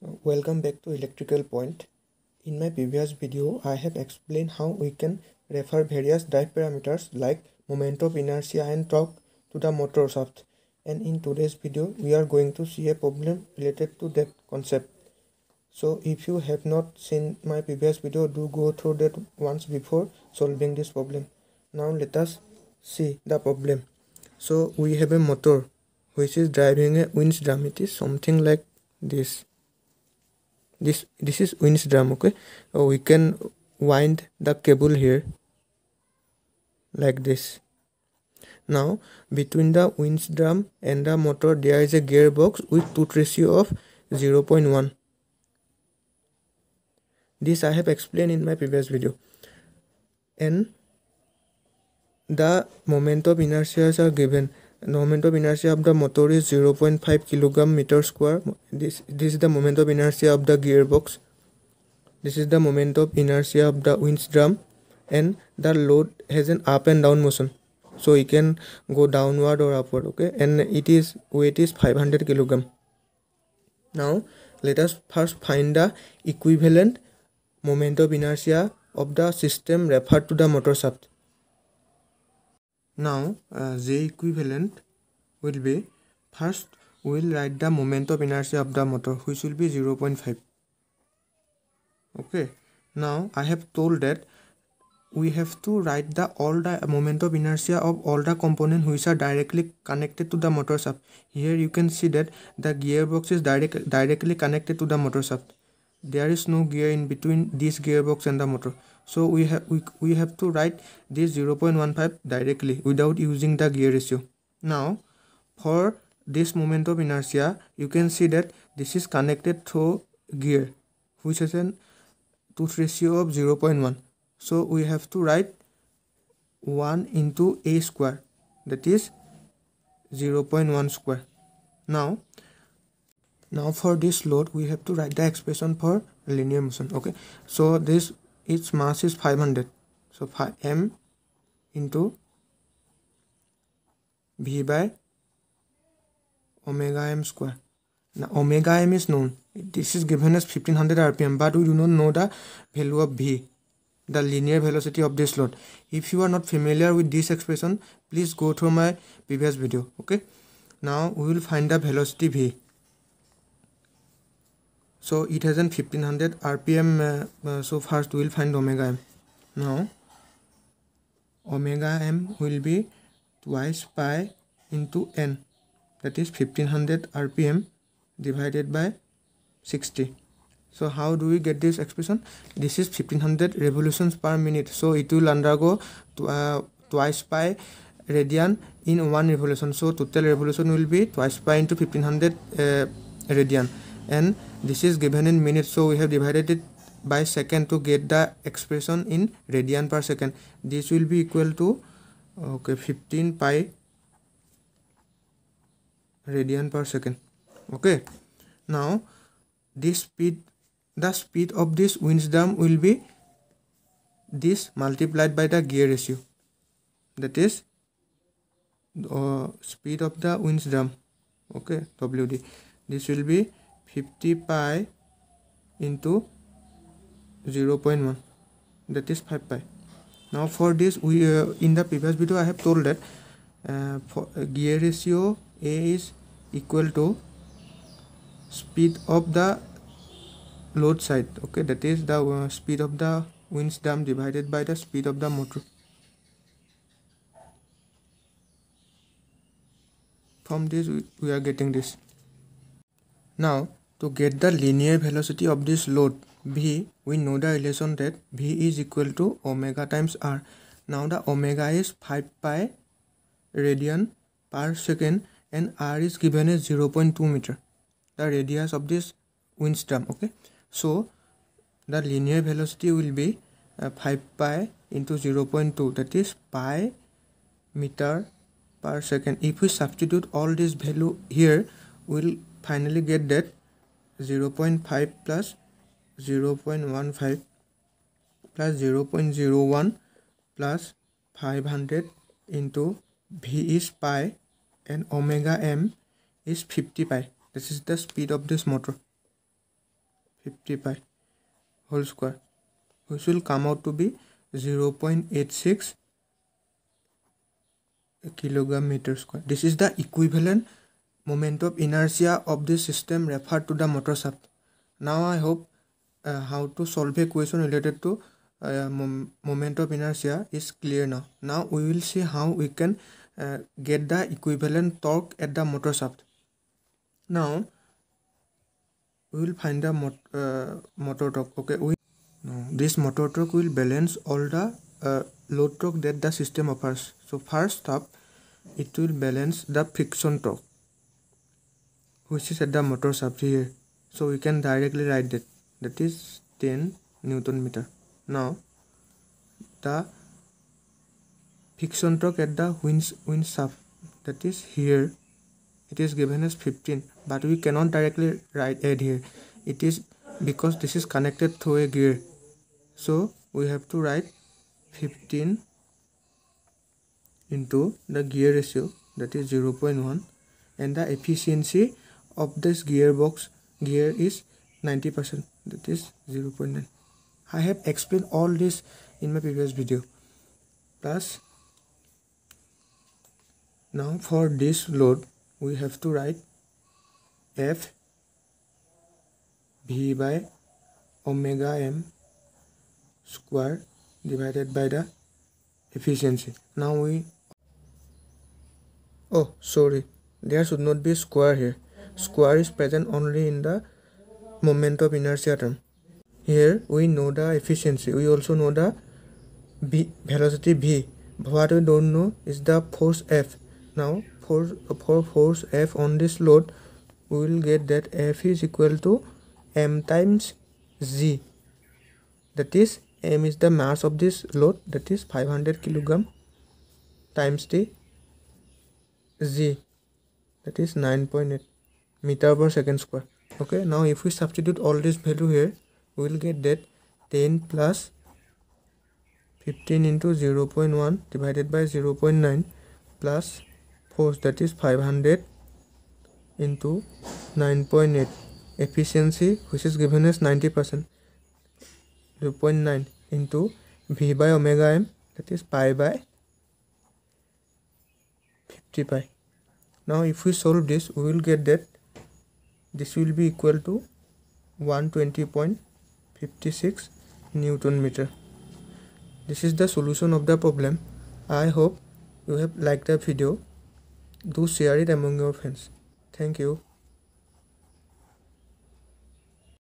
Welcome back to electrical point. In my previous video, I have explained how we can refer various drive parameters like moment of inertia and torque to the motor shaft. And in today's video, we are going to see a problem related to that concept. So if you have not seen my previous video, do go through that once before solving this problem. Now let us see the problem. So we have a motor which is driving a winch drum. It is something like this this this is winch drum okay? Uh, we can wind the cable here like this. Now between the winch drum and the motor there is a gearbox with tooth ratio of 0 0.1 this i have explained in my previous video. And the moment of inertia are given moment of inertia of the motor is zero' point five kilogram metre square this this is the moment of inertia of the gear box this is the moment of inertia of the winch drum and the load has an up and down motion so' it can go' downward or upward okay and it is weight is five hundred kilogram now let us first find the equivalent moment of inertia of the system refer to the motor shaft now uh, j equivalent will be first we will write the moment of inertia of the motor which will be 0 0.5 okay now i have told that we have to write the all the moment of inertia of all the components which are directly connected to the motor shaft here you can see that the gearbox is direct directly connected to the motor shaft there is no gear in between this gearbox and the motor. So we have we, we have to write this 0.15 directly without using the gear ratio. Now for this moment of inertia you can see that this is connected through gear which has an tooth ratio of 0.1 so we have to write 1 into a square that is 0.1 square. Now now for this load we have to write the expression for linear motion okay? So this its mass is 500 so 5 m into v by omega m square. Now omega m is known. This is given as 1500 rpm but we do not know the value of v the linear velocity of this load. If you are not familiar with this expression please go through my previous video okay? Now we will find the velocity v so it has an 1500 rpm uh, uh, so first we will find omega m now omega m will be twice pi into n that is 1500 rpm divided by 60 so how do we get this expression this is 1500 revolutions per minute so it will undergo tw uh, twice pi radian in one revolution so total revolution will be twice pi into 1500 uh, radian and this is given in minutes so we have divided it by second to get the expression in radian per second. This will be equal to okay 15 pi radian per second. Okay. Now this speed the speed of this winch drum will be this multiplied by the gear ratio. That is uh, speed of the winch drum okay wd this will be 50 pi into 0 0.1 that is 5 pi. Now for this we uh, in the previous video i have told that uh, for uh, gear ratio a is equal to speed of the load side. Okay that is the uh, speed of the winch drum divided by the speed of the motor. From this we, we are getting this. Now to get the linear velocity of this load v we know the relation that v is equal to omega times r. Now the omega is 5 pi radian per second and r is given as 0.2 meter. The radius of this drum okay? So the linear velocity will be uh, 5 pi into 0.2 that is pi meter per second. If we substitute all this value here we'll finally get that 0.5 plus 0.15 plus 0.01 plus 500 into v is pi and omega m is 50 pi. This is the speed of this motor. 50 pi whole square. Which will come out to be 0.86 kilogram meter square. This is the equivalent moment of inertia of this system referred to the motor shaft now i hope uh, how to solve a question related to uh, mom moment of inertia is clear now now we will see how we can uh, get the equivalent torque at the motor shaft now we will find the mot uh, motor torque okay we now this motor torque will balance all the uh, load torque that the system offers so first up it will balance the friction torque which is at the motor shaft here so we can directly write that that is 10 newton meter now the friction torque at the wind, wind shaft that is here it is given as 15 but we cannot directly write add here it is because this is connected through a gear so we have to write 15 into the gear ratio that is 0 0.1 and the efficiency of this gearbox gear is 90 percent that is 0 0.9 i have explained all this in my previous video. Plus now for this load we have to write f v by omega m square divided by the efficiency. Now we oh sorry. There should not be square here square is present only in the moment of inertia term. Here we know the efficiency. We also know the v velocity v what we don't know is the force f. Now for for force f on this load we will get that f is equal to m times g. That is m is the mass of this load. That is 500 kilogram times the g. That is 9.8 meter per second square. Okay now if we substitute all this value here we will get that 10 plus 15 into 0 0.1 divided by 0 0.9 plus force that is 500 into 9.8 efficiency which is given as 90 percent 0.9 into v by omega m that is pi by 50 pi. Now if we solve this we will get that this will be equal to 120.56 newton meter. This is the solution of the problem. I hope you have liked the video. Do share it among your friends. Thank you